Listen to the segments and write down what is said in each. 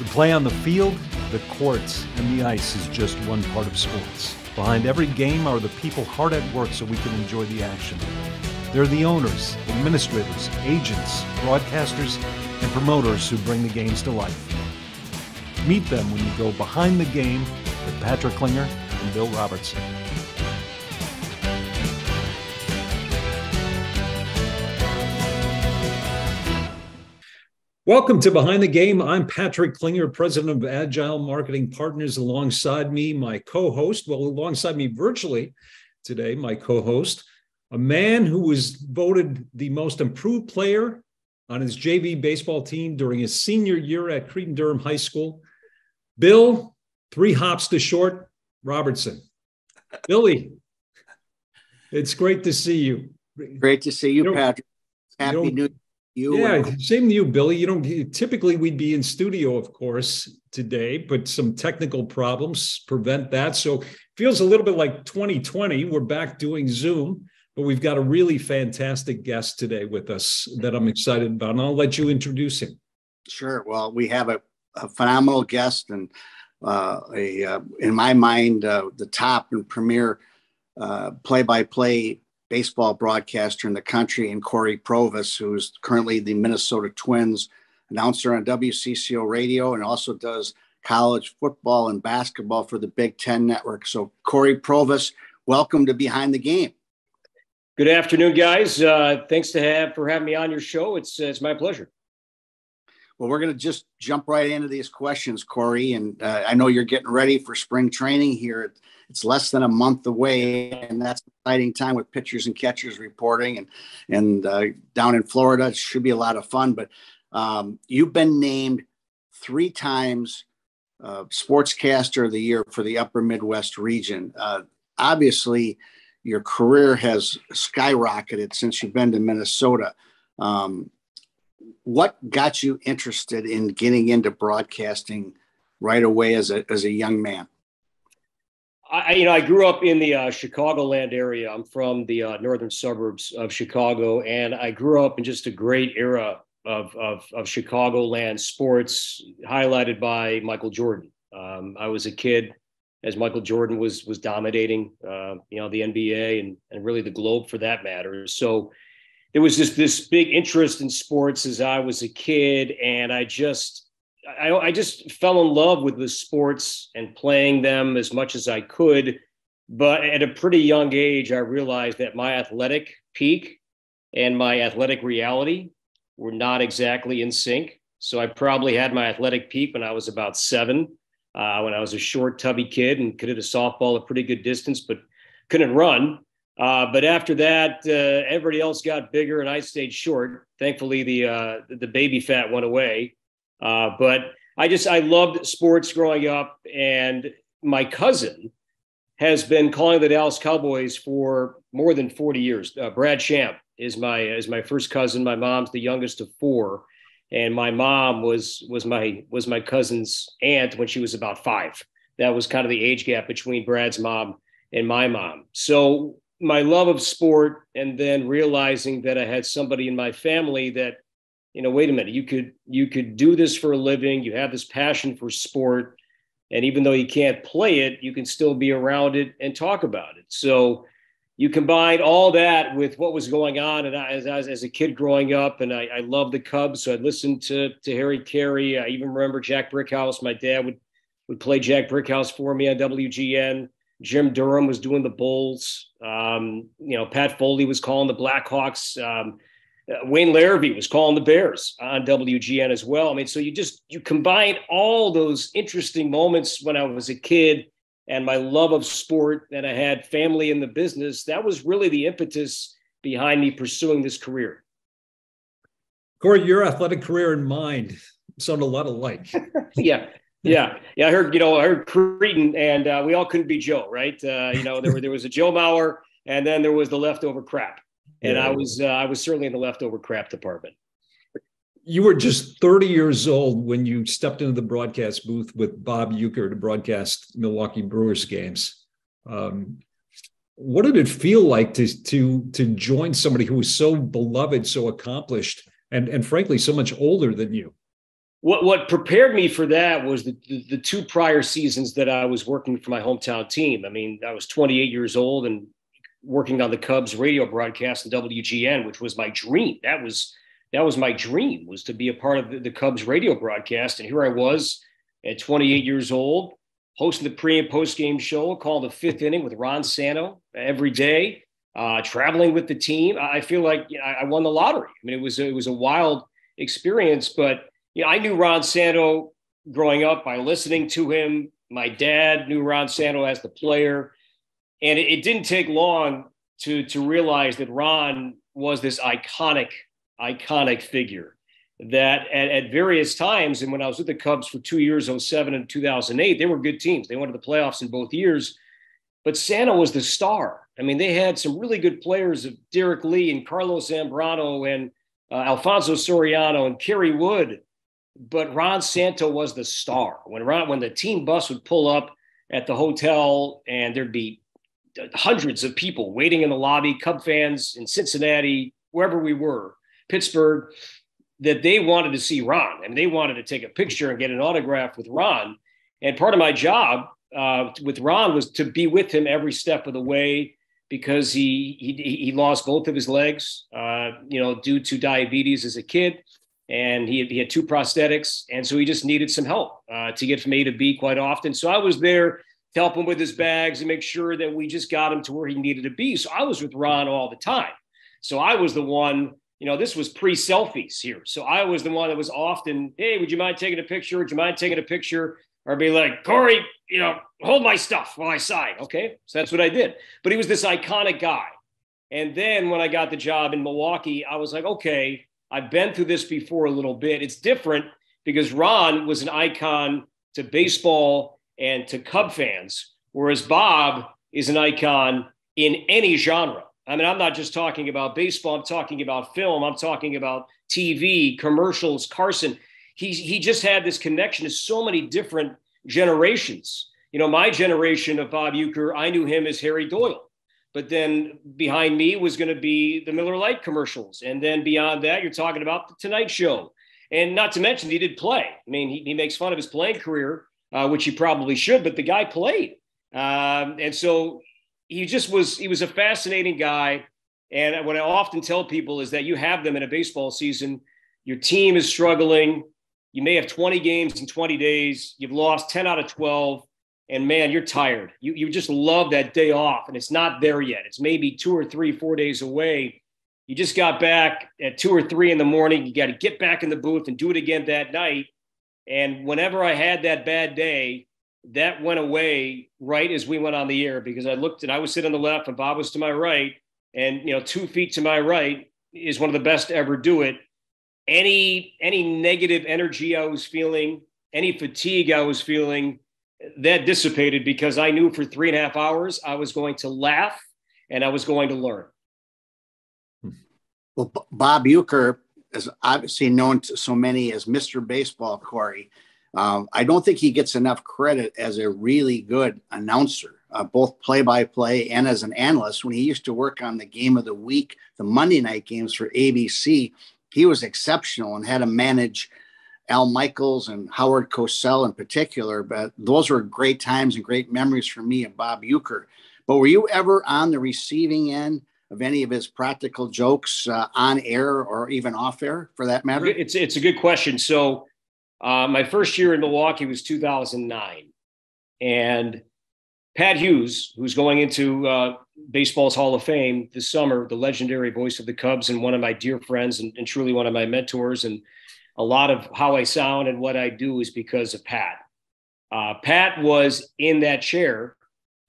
The play on the field, the courts, and the ice is just one part of sports. Behind every game are the people hard at work so we can enjoy the action. They're the owners, administrators, agents, broadcasters, and promoters who bring the games to life. Meet them when you go behind the game with Patrick Klinger and Bill Robertson. Welcome to Behind the Game. I'm Patrick Klinger, president of Agile Marketing Partners. Alongside me, my co host, well, alongside me virtually today, my co host, a man who was voted the most improved player on his JV baseball team during his senior year at Cretin Derham High School. Bill, three hops to short, Robertson. Billy, it's great to see you. Great to see you, you Patrick. Happy you New you yeah, and- same to you, Billy. You don't typically we'd be in studio, of course, today, but some technical problems prevent that. So feels a little bit like 2020. We're back doing Zoom, but we've got a really fantastic guest today with us that I'm excited about. And I'll let you introduce him. Sure. Well, we have a, a phenomenal guest and uh, a, uh, in my mind, uh, the top and premier uh, play-by-play baseball broadcaster in the country, and Cory Provus, who's currently the Minnesota Twins announcer on WCCO radio and also does college football and basketball for the Big Ten Network. So, Cory Provus, welcome to Behind the Game. Good afternoon, guys. Uh, thanks to have for having me on your show. It's it's my pleasure. Well, we're going to just jump right into these questions, Cory. And uh, I know you're getting ready for spring training here. It's less than a month away, and that's an exciting time with pitchers and catchers reporting. And and uh, down in Florida, it should be a lot of fun. But um, you've been named three times uh, Sportscaster of the Year for the Upper Midwest region. Uh, obviously, your career has skyrocketed since you've been to Minnesota. Um, what got you interested in getting into broadcasting right away as a as a young man? I, you know, I grew up in the uh, Chicagoland area. I'm from the uh, northern suburbs of Chicago, and I grew up in just a great era of of, of Chicagoland sports, highlighted by Michael Jordan. Um, I was a kid as Michael Jordan was was dominating, uh, you know, the NBA and and really the globe for that matter. So there was just this big interest in sports as I was a kid, and I just I, I just fell in love with the sports and playing them as much as I could. But at a pretty young age, I realized that my athletic peak and my athletic reality were not exactly in sync. So I probably had my athletic peak when I was about seven, uh, when I was a short, tubby kid and could hit a softball a pretty good distance, but couldn't run. Uh, but after that, uh, everybody else got bigger and I stayed short. Thankfully, the uh, the baby fat went away. Uh, but I just I loved sports growing up, and my cousin has been calling the Dallas Cowboys for more than 40 years. Uh, Brad Sham is my is my first cousin. My mom's the youngest of four, and my mom was was my was my cousin's aunt when she was about five. That was kind of the age gap between Brad's mom and my mom. So my love of sport and then realizing that I had somebody in my family that, you know, wait a minute, you could you could do this for a living, you have this passion for sport, and even though you can't play it, you can still be around it and talk about it. So you combine all that with what was going on, and I, as, as, a kid growing up, and I, I loved the Cubs, so I listened to to Harry Caray. I even remember Jack Brickhouse. My dad would would play Jack Brickhouse for me on WGN Jim Durham was doing the Bulls. Um, you know, Pat Foley was calling the Blackhawks. Um, uh, Wayne Larrivee was calling the Bears on WGN as well. I mean, so you just you combine all those interesting moments when I was a kid and my love of sport and I had family in the business. That was really the impetus behind me pursuing this career. Cory, your athletic career and mine sound a lot alike. yeah, yeah, yeah. I heard, you know, I heard Cretin, and uh, we all couldn't be Joe, right? Uh, you know, there were there was a Joe Mauer, and then there was the leftover crap, and yeah. I was uh, I was certainly in the leftover crap department. You were just 30 years old when you stepped into the broadcast booth with Bob Uecker to broadcast Milwaukee Brewers games. Um, what did it feel like to to to join somebody who was so beloved, so accomplished, and and frankly so much older than you? What what prepared me for that was the, the, the two prior seasons that I was working for my hometown team. I mean, I was 28 years old and working on the Cubs radio broadcast in WGN, which was my dream. That was that was my dream was to be a part of the, the Cubs radio broadcast. And here I was at 28 years old, hosting the pre and post game show called the Fifth Inning with Ron Santo every day, uh, traveling with the team. I feel like you know, I won the lottery. I mean, it was it was a wild experience, but you know, I knew Ron Santo growing up by listening to him. My dad knew Ron Santo as the player. And it, it didn't take long to, to realize that Ron was this iconic, iconic figure that at, at, various times, and when I was with the Cubs for two years, 07 and 2008, they were good teams. They went to the playoffs in both years. But Santo was the star. I mean, they had some really good players of Derrek Lee and Carlos Zambrano and uh, Alfonso Soriano and Kerry Wood but Ron Santo was the star. When Ron, when the team bus would pull up at the hotel and there'd be hundreds of people waiting in the lobby, Cub fans in Cincinnati, wherever we were, Pittsburgh, that they wanted to see Ron. Mean, they wanted to take a picture and get an autograph with Ron. And part of my job uh, with Ron was to be with him every step of the way because he he, he lost both of his legs, uh, you know, due to diabetes as a kid and he, he had two prosthetics. And so he just needed some help uh, to get from A to B quite often. So I was there to help him with his bags and make sure that we just got him to where he needed to be. So I was with Ron all the time. So I was the one, you know, this was pre selfies here. So I was the one that was often, hey, would you mind taking a picture? Would you mind taking a picture? Or be like, Cory, you know, hold my stuff while I sign. Okay. So that's what I did. But he was this iconic guy. And then when I got the job in Milwaukee, I was like, okay, I've been through this before a little bit. It's different because Ron was an icon to baseball and to Cub fans, whereas Bob is an icon in any genre. I mean, I'm not just talking about baseball, I'm talking about film, I'm talking about TV, commercials, Carson. He, he just had this connection to so many different generations. You know, my generation of Bob Uecker, I knew him as Harry Doyle. But then behind me was going to be the Miller Lite commercials. And then beyond that, you're talking about the Tonight Show. And not to mention, he did play. I mean, he, he makes fun of his playing career, uh, which he probably should, but the guy played. Um, and so he just was, he was a fascinating guy. And what I often tell people is that you have them in a baseball season, your team is struggling. You may have 20 games in 20 days. You've lost 10 out of 12 and man, you're tired. You, you just love that day off, and it's not there yet. It's maybe two or three, four days away. You just got back at two or three in the morning. You got to get back in the booth and do it again that night. And whenever I had that bad day, that went away right as we went on the air because I looked and I was sitting on the left and Bob was to my right. And, you know, two feet to my right is one of the best to ever do it. Any, any negative energy I was feeling, any fatigue I was feeling, that dissipated because I knew for three and a half hours I was going to laugh and I was going to learn. Well, Bob Uecker is obviously known to so many as Mr. Baseball, Cory. Um, I don't think he gets enough credit as a really good announcer, uh, both play by play and as an analyst. When he used to work on the game of the week, the Monday night games for ABC, he was exceptional and had to manage Al Michaels and Howard Cosell in particular. But those were great times and great memories for me and Bob Uecker. But were you ever on the receiving end of any of his practical jokes uh, on air or even off air, for that matter? It's it's a good question. So uh, my first year in Milwaukee was 2009, and Pat Hughes, who's going into uh, baseball's Hall of Fame this summer, the legendary voice of the Cubs and one of my dear friends and, and truly one of my mentors and a lot of how I sound and what I do is because of Pat. Uh, Pat was in that chair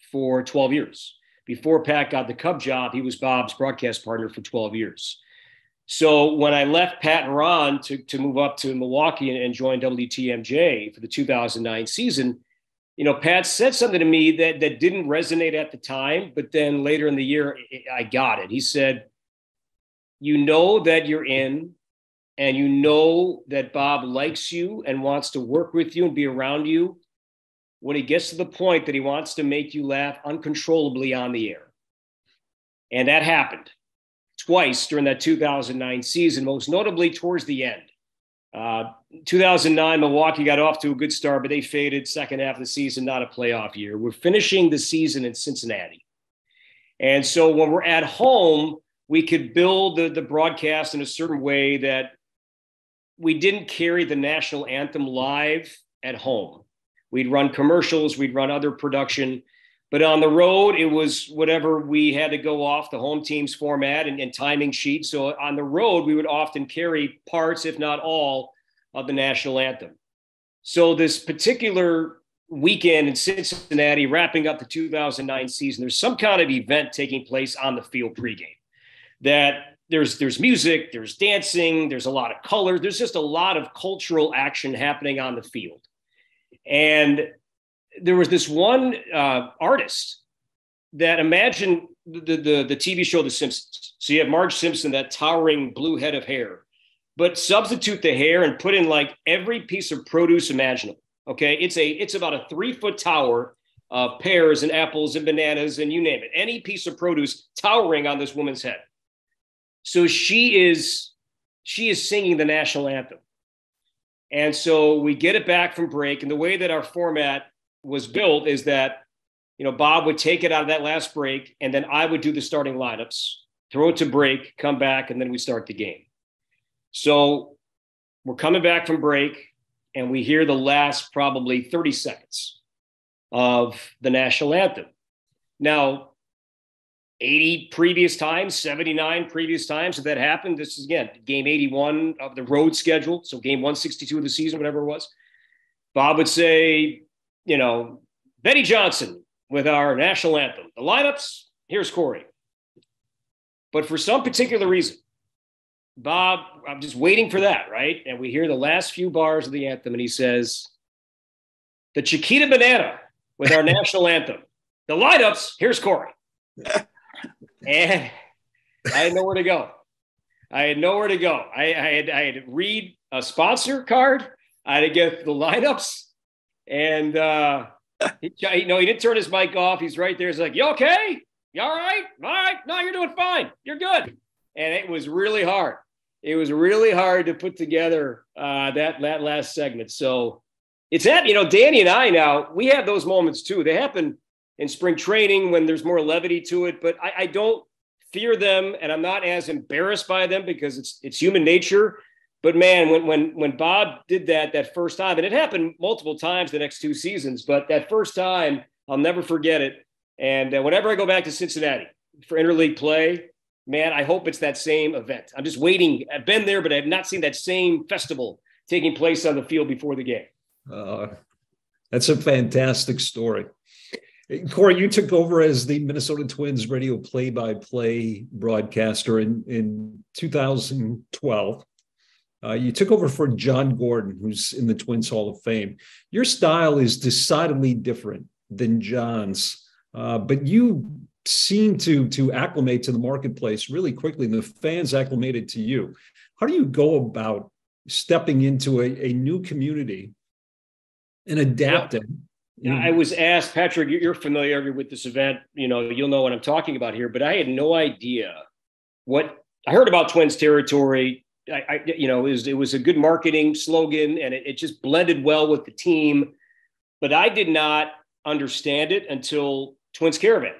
for 12 years. Before Pat got the Cub job, he was Bob's broadcast partner for 12 years. So when I left Pat and Ron to, to move up to Milwaukee and, and join WTMJ for the 2009 season, you know, Pat said something to me that, that didn't resonate at the time, but then later in the year, I got it. He said, You know that you're in and you know that Bob likes you and wants to work with you and be around you, when he gets to the point that he wants to make you laugh uncontrollably on the air. And that happened twice during that 2009 season, most notably towards the end. Uh, 2009, Milwaukee got off to a good start, but they faded second half of the season, not a playoff year. We're finishing the season in Cincinnati. And so when we're at home, we could build the, the broadcast in a certain way that we didn't carry the national anthem live at home. We'd run commercials, we'd run other production, but on the road, it was whatever we had to go off the home team's format and, and timing sheet. So on the road, we would often carry parts, if not all, of the national anthem. So this particular weekend in Cincinnati, wrapping up the 2009 season, there's some kind of event taking place on the field pregame. That there's there's music, there's dancing, there's a lot of color, there's just a lot of cultural action happening on the field. And there was this one uh, artist that imagine the, the, the TV show The Simpsons. So you have Marge Simpson, that towering blue head of hair, but substitute the hair and put in like every piece of produce imaginable. Okay, it's a it's about a three foot tower of pears and apples and bananas and you name it, any piece of produce towering on this woman's head. So she is she is singing the national anthem. And so we get it back from break. And the way that our format was built is that you know Bob would take it out of that last break, and then I would do the starting lineups, throw it to break, come back, and then we start the game. So we're coming back from break, and we hear the last probably 30 seconds of the national anthem. Now, 80 previous times, 79 previous times that that happened. This is again game 81 of the road schedule. So game 162 of the season, whatever it was. Bob would say, you know, Betty Johnson with our national anthem. The lineups, here's Cory. But for some particular reason, Bob, I'm just waiting for that, right? And we hear the last few bars of the anthem, and he says, The Chiquita Banana with our national anthem. The lineups, here's Cory. and I had nowhere to go. I had nowhere to go. I, I, had I had to read a sponsor card. I had to get the lineups. And uh, he, you know, he didn't turn his mic off. He's right there. He's like, "You okay? You all right? All right? No, you're doing fine. You're good." And it was really hard. It was really hard to put together uh, that that last segment. So it's that you know, Danny and I now we have those moments too. They happen in spring training when there's more levity to it, but I, I don't fear them, and I'm not as embarrassed by them because it's it's human nature. But man, when when when Bob did that that first time, and it happened multiple times the next two seasons, but that first time, I'll never forget it. And uh, whenever I go back to Cincinnati for interleague play, man, I hope it's that same event. I'm just waiting. I've been there, but I've not seen that same festival taking place on the field before the game. Uh, that's a fantastic story. Cory, you took over as the Minnesota Twins radio play-by-play broadcaster in, in 2012. Uh, you took over for John Gordon, who's in the Twins Hall of Fame. Your style is decidedly different than John's, uh, but you seem to to acclimate to the marketplace really quickly, and the fans acclimated to you. How do you go about stepping into a, a new community and adapting? I was asked, Patrick, you're familiar with this event. You know, you'll know what I'm talking about here, but I had no idea what I heard about Twins territory I, I, you know, it was, it was a good marketing slogan and it, it just blended well with the team. But I did not understand it until Twins Caravan.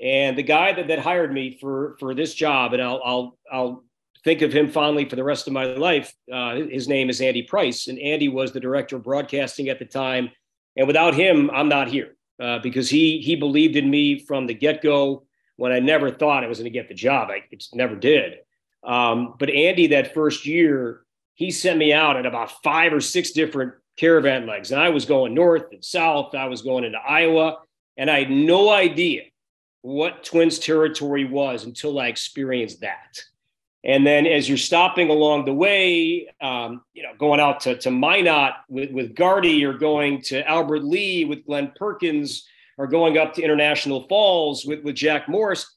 And the guy that, that hired me for, for this job, and I'll, I'll, I'll think of him fondly for the rest of my life. Uh, his name is Andy Price, and Andy was the director of broadcasting at the time. And without him, I'm not here uh, because he he believed in me from the get go when I never thought I was going to get the job. I just never did. Um, but Andy, that first year, he sent me out at about five or six different caravan legs. And I was going north and south. I was going into Iowa. And I had no idea what Twins territory was until I experienced that. And then as you're stopping along the way, um, you know, going out to, to Minot with, with Gardy or going to Albert Lea with Glenn Perkins or going up to International Falls with, with Jack Morris,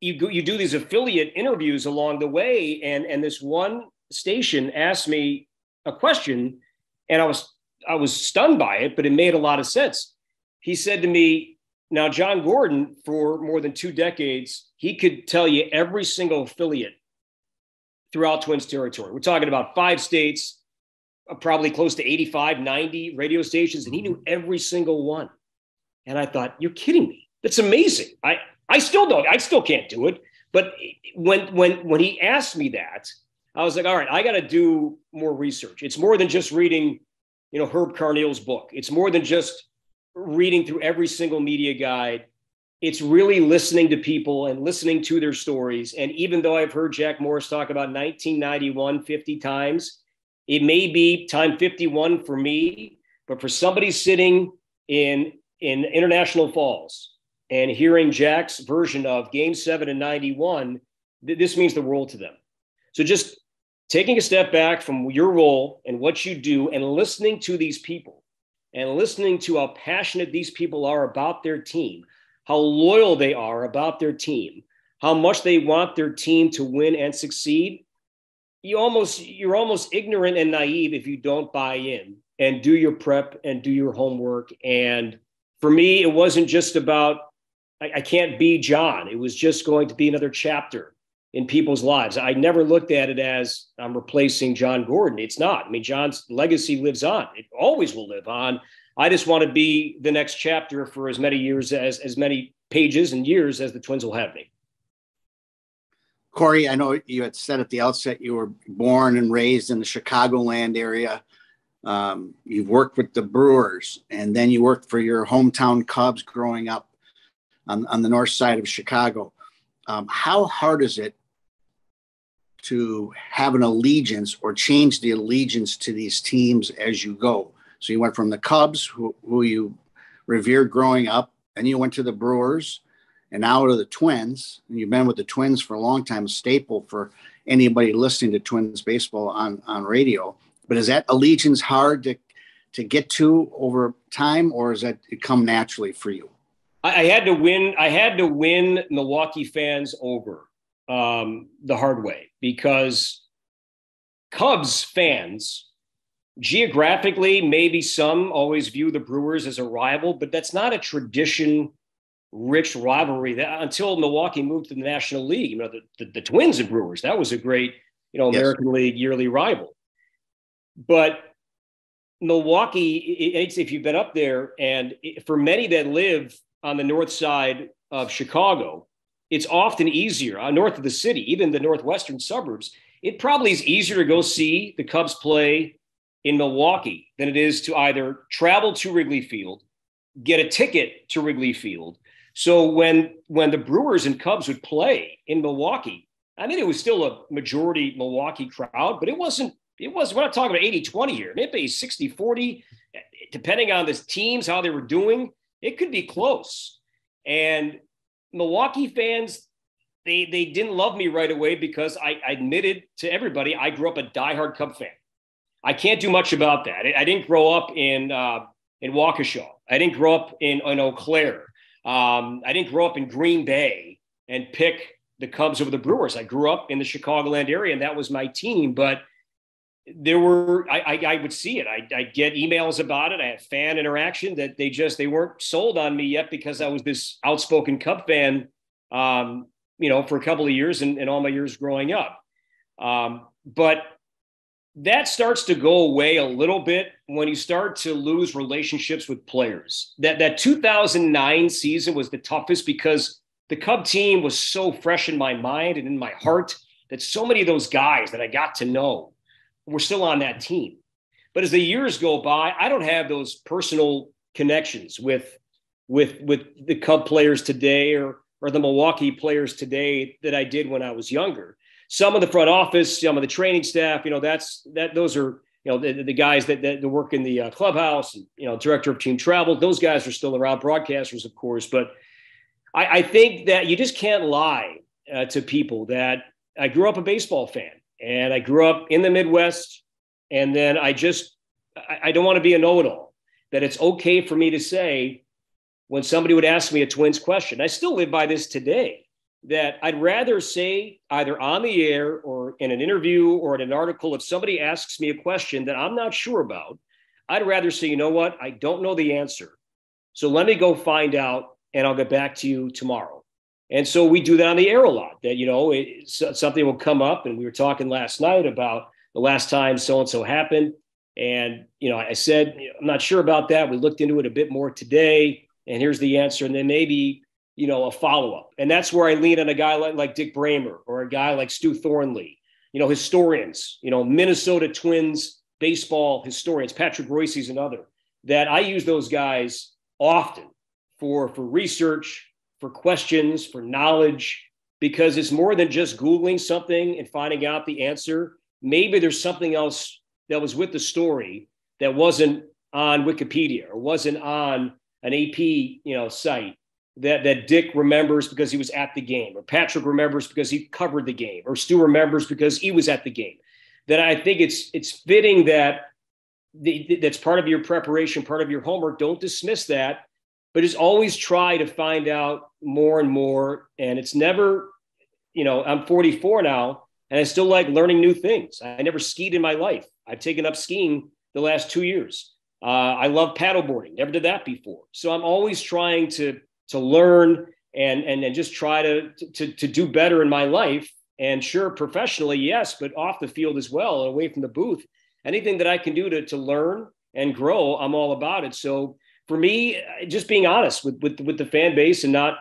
you go, you do these affiliate interviews along the way, and and this one station asked me a question, and I was I was stunned by it, but it made a lot of sense. He said to me, "Now, John Gordon, for more than two decades, he could tell you every single affiliate throughout Twins territory. We're talking about five states, uh, probably close to 85, 90 radio stations, and he knew every single one. And I thought, you're kidding me. That's amazing. I, I still don't, I still can't do it. But when when when he asked me that, I was like, all right, I got to do more research. It's more than just reading, you know, Herb Carneal's book. It's more than just reading through every single media guide it's really listening to people and listening to their stories. And even though I've heard Jack Morris talk about 1991 50 times, it may be time 51 for me, but for somebody sitting in in International Falls and hearing Jack's version of Game Seven and 91, th- this means the world to them. So just taking a step back from your role and what you do and listening to these people and listening to how passionate these people are about their team how loyal they are about their team, how much they want their team to win and succeed, you almost you're almost ignorant and naive if you don't buy in and do your prep and do your homework. And for me, it wasn't just about I, I can't be John. It was just going to be another chapter in people's lives. I never looked at it as I'm replacing John Gordon. It's not. I mean, John's legacy lives on. It always will live on. I just want to be the next chapter for as many years as as many pages and years as the Twins will have me. Cory, I know you had said at the outset you were born and raised in the Chicagoland area. Um, you've worked with the Brewers, and then you worked for your hometown Cubs growing up on, on the north side of Chicago. Um, how hard is it to have an allegiance or change the allegiance to these teams as you go? So you went from the Cubs, who, who you revered growing up, and you went to the Brewers, and now to the Twins. And you've been with the Twins for a long time, a staple for anybody listening to Twins baseball on on radio. But is that allegiance hard to to get to over time, or is that it come naturally for you? I, had to win. I had to win Milwaukee fans over um, the hard way because Cubs fans geographically, maybe some always view the Brewers as a rival, but that's not a tradition rich rivalry that until Milwaukee moved to the National League. You know, the, the, the Twins and Brewers, that was a great, you know, American yes. League yearly rival. But Milwaukee, if you've been up there, and for many that live on the north side of Chicago, it's often easier uh, north of the city, even the northwestern suburbs. It probably is easier to go see the Cubs play in Milwaukee than it is to either travel to Wrigley Field, get a ticket to Wrigley Field. So when when the Brewers and Cubs would play in Milwaukee, I mean it was still a majority Milwaukee crowd, but it wasn't it was we're not talking about 80-20 here. Maybe 60-40, depending on the teams, how they were doing, it could be close. And Milwaukee fans, they they didn't love me right away because I, I admitted to everybody I grew up a diehard Cub fan. I can't do much about that. I didn't grow up in uh, in Waukesha. I didn't grow up in, in Eau Claire. Um, I didn't grow up in Green Bay and pick the Cubs over the Brewers. I grew up in the Chicagoland area, and that was my team. But there were I, I, I would see it. I, I'd get emails about it. I had fan interaction that they just they weren't sold on me yet because I was this outspoken Cub fan. Um, you know, for a couple of years and, and all my years growing up. Um, but that starts to go away a little bit when you start to lose relationships with players. That that 2009 season was the toughest because the Cub team was so fresh in my mind and in my heart that so many of those guys that I got to know were still on that team. But as the years go by, I don't have those personal connections with with with the Cub players today or or the Milwaukee players today that I did when I was younger. Some of the front office, some of the training staff, you know, that's that those are you know the, the guys that, that work in the uh, clubhouse and you know director of team travel those guys are still around broadcasters of course. But i, I think that you just can't lie uh, to people that i grew up a baseball fan and i grew up in the midwest and then i just i, I don't want to be a know-it-all that it's okay for me to say when somebody would ask me a twins question i still live by this today that I'd rather say either on the air or in an interview or in an article, if somebody asks me a question that I'm not sure about, I'd rather say, you know what, I don't know the answer. So let me go find out and I'll get back to you tomorrow. And so we do that on the air a lot. That you know, it, something will come up, and we were talking last night about the last time so and so happened, and you know, I said I'm not sure about that. We looked into it a bit more today, and here's the answer. And then maybe you know a follow up, and that's where I lean on a guy like like Dick Bremer or a guy like Stew Thornley. You know, historians. You know, Minnesota Twins baseball historians. Patrick is another that I use those guys often for for research for questions, for knowledge, because it's more than just Googling something and finding out the answer. Maybe there's something else that was with the story that wasn't on Wikipedia or wasn't on an AP, you know, site that, that Dick remembers because he was at the game, or Patrick remembers because he covered the game, or Stu remembers because he was at the game. That I think it's it's fitting that the, that's part of your preparation, part of your homework. Don't dismiss that but just always try to find out more and more. And it's never, you know, I'm 44 now and I still like learning new things. I never skied in my life. I've taken up skiing the last two years. Uh, I love paddleboarding. Never did that before. So I'm always trying to to learn and and and just try to to to do better in my life. And sure, professionally, yes, but off the field as well, away from the booth. Anything that I can do to to learn and grow, I'm all about it. So for me, just being honest with with with the fan base and not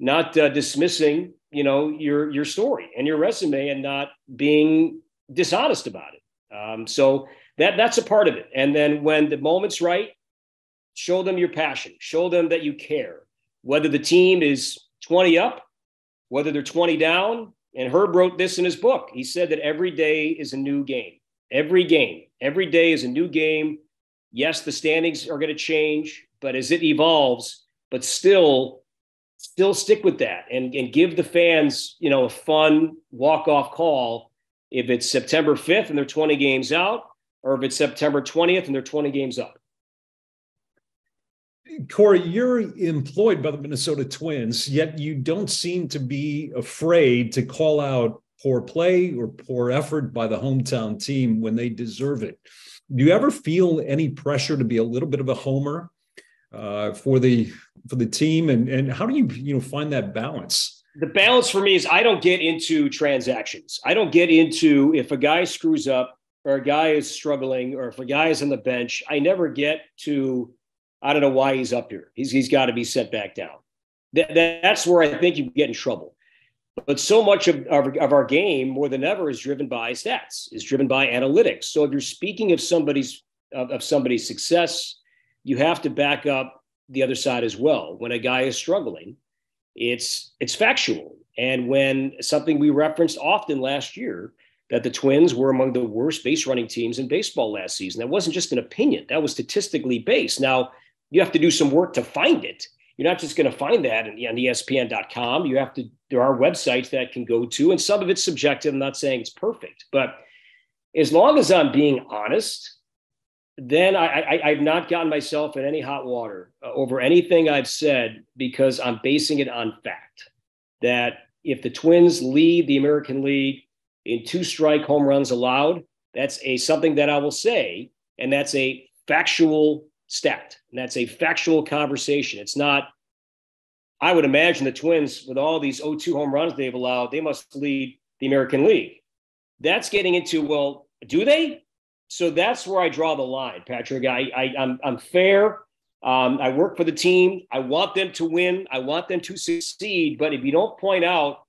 not uh, dismissing you know your your story and your resume and not being dishonest about it. Um, so that that's a part of it. And then when the moment's right, show them your passion. Show them that you care. Whether the team is 20 up, whether they're 20 down. And Herb wrote this in his book. He said that every day is a new game. Every game, every day is a new game. Yes, the standings are going to change but as it evolves, but still, still stick with that and, and give the fans, you know, a fun walk-off call if it's September 5th and they're 20 games out, or if it's September 20th and they're 20 games up. Cory, you're employed by the Minnesota Twins, yet you don't seem to be afraid to call out poor play or poor effort by the hometown team when they deserve it. Do you ever feel any pressure to be a little bit of a homer uh, for the for the team, and and how do you you know find that balance? The balance for me is I don't get into transactions. I don't get into if a guy screws up or a guy is struggling or if a guy is on the bench. I never get to I don't know why he's up here. He's he's got to be set back down. That, that's where I think you get in trouble. But so much of, of, of, our game, more than ever, is driven by stats, is driven by analytics. So if you're speaking of somebody's of, of somebody's success, you have to back up the other side as well. When a guy is struggling, it's it's factual. And when something we referenced often last year that the Twins were among the worst base running teams in baseball last season. That wasn't just an opinion, that was statistically based. Now, you have to do some work to find it. You're not just going to find that on ESPN.com. You have to, there are websites that can go to, and some of it's subjective. I'm not saying it's perfect, but as long as I'm being honest then I, I, have not gotten myself in any hot water uh, over anything I've said because I'm basing it on fact. That if the Twins lead the American League in two strike home runs allowed, that's a something that I will say, and that's a factual stat, and that's a factual conversation. It's not. I would imagine the Twins, with all these 0-2 home runs they've allowed, they must lead the American League. That's getting into well, do they? So that's where I draw the line, Patrick. I, I I'm I'm fair. Um, I work for the team. I want them to win. I want them to succeed. But if you don't point out,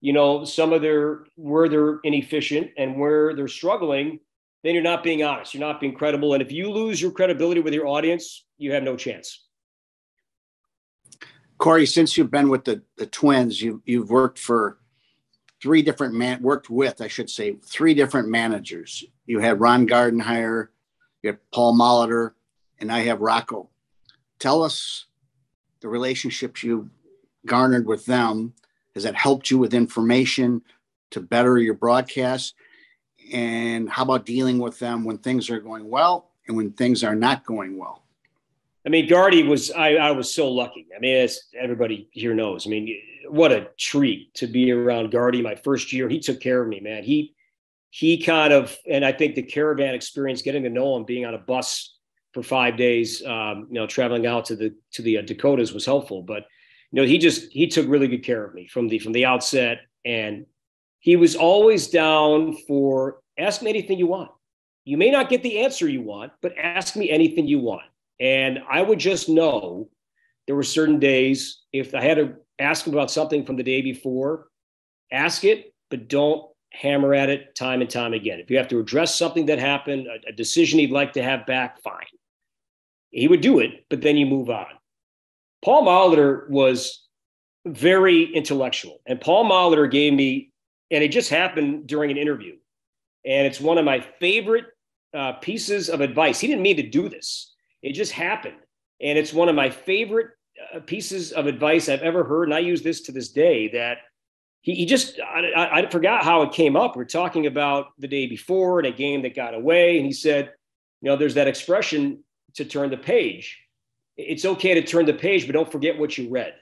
you know, some of their where they're inefficient and where they're struggling, then you're not being honest. You're not being credible. And if you lose your credibility with your audience, you have no chance. Cory, since you've been with the, the Twins, you you've worked for three different man worked with, I should say, three different managers. You had Ron Gardenhire, you had Paul Molitor, and I have Rocco. Tell us the relationships you garnered with them. Has that helped you with information to better your broadcast? And how about dealing with them when things are going well and when things are not going well? I mean, Gardy was I, I was so lucky. I mean, as everybody here knows. I mean, what a treat to be around Gardy my first year. He took care of me, man. He he kind of, and I think the caravan experience, getting to know him, being on a bus for five days, um, you know, traveling out to the to the uh, Dakotas was helpful. But you know, he just he took really good care of me from the from the outset, and he was always down for ask me anything you want. You may not get the answer you want, but ask me anything you want. And I would just know there were certain days if I had to ask him about something from the day before, ask it, but don't hammer at it time and time again. If you have to address something that happened, a, a decision he'd like to have back, fine. He would do it, but then you move on. Paul Molitor was very intellectual, and Paul Molitor gave me, and it just happened during an interview, and it's one of my favorite uh, pieces of advice. He didn't mean to do this; it just happened, and it's one of my favorite uh, pieces of advice I've ever heard, and I use this to this day. That he, he just I, I, forgot how it came up. We're talking about the day before and a game that got away, and he said, you know, there's that expression to turn the page. It's okay to turn the page, but don't forget what you read.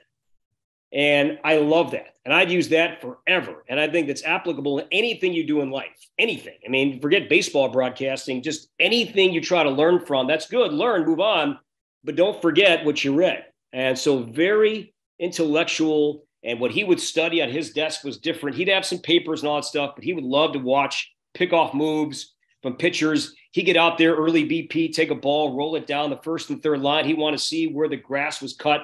And I love that. And I'd use that forever. And I think that's applicable in anything you do in life. Anything. I mean, forget baseball broadcasting, just anything you try to learn from. That's good. Learn, move on, but don't forget what you read. And so, very intellectual and what he would study on his desk was different. He'd have some papers and all that stuff, but he would love to watch pick off moves from pitchers. He'd get out there early BP, take a ball, roll it down the first and third line. He wanted to see where the grass was cut,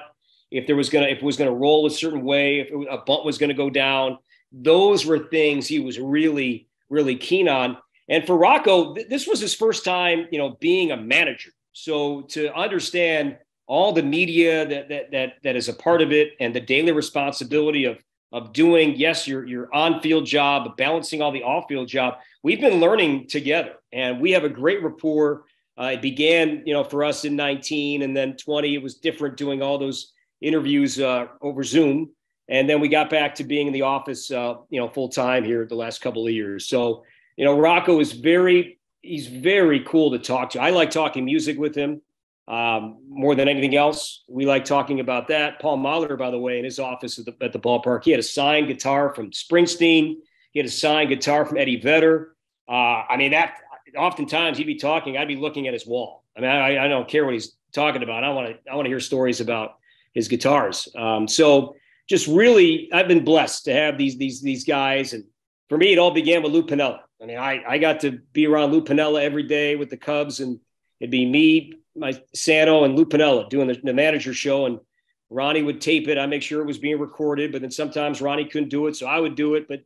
if there was gonna if it was gonna roll a certain way, if a bunt was gonna go down. Those were things he was really really keen on. And for Rocco, th- this was his first time, you know, being a manager. So to understand all the media that that that that is a part of it and the daily responsibility of of doing yes your your on-field job balancing all the off-field job we've been learning together and we have a great rapport uh, it began you know for us in 19 and then 20 it was different doing all those interviews uh, over zoom and then we got back to being in the office uh, you know full time here the last couple of years so you know rocco is very he's very cool to talk to i like talking music with him um, more than anything else. We like talking about that. Paul Molitor, by the way, in his office at the, at the ballpark, he had a signed guitar from Springsteen. He had a signed guitar from Eddie Vedder. Uh, I mean, that oftentimes he'd be talking, I'd be looking at his wall. I mean, I, I don't care what he's talking about. I want to, I want to hear stories about his guitars. Um, so just really, I've been blessed to have these, these, these guys. And for me, it all began with Lou Piniella. I mean, I, I got to be around Lou Piniella every day with the Cubs and it'd be me, my Sano and Lou Piniella doing the, the manager show, and Ronnie would tape it. I make sure it was being recorded, but then sometimes Ronnie couldn't do it, so I would do it. But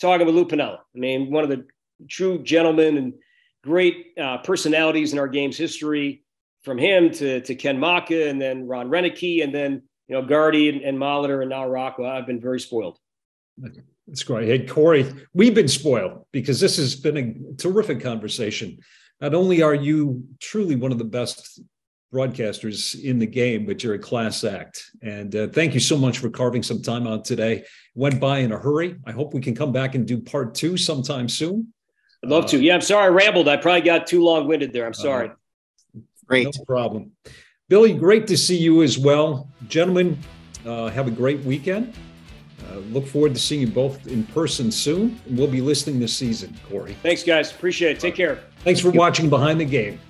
talking with Lou Pinella, I mean, one of the true gentlemen and great uh, personalities in our game's history. From him to to Ken Macha, and then Ron Roenicke, and then you know Gardy and, and Molitor, and now Rocco. I've been very spoiled. That's great. Hey, Cory, we've been spoiled because this has been a terrific conversation not only are you truly one of the best broadcasters in the game, but you're a class act. And uh, thank you so much for carving some time out today. Went by in a hurry. I hope we can come back and do part two sometime soon. I'd love uh, to. Yeah, I'm sorry I rambled. I probably got too long winded there. I'm uh, sorry. Uh, great. No problem. Billy, great to see you as well. Gentlemen, uh, have a great weekend. Uh, look forward to seeing you both in person soon. And we'll be listening this season, Cory. Thanks, guys. Appreciate it. Take care. Thanks for watching Behind the Game.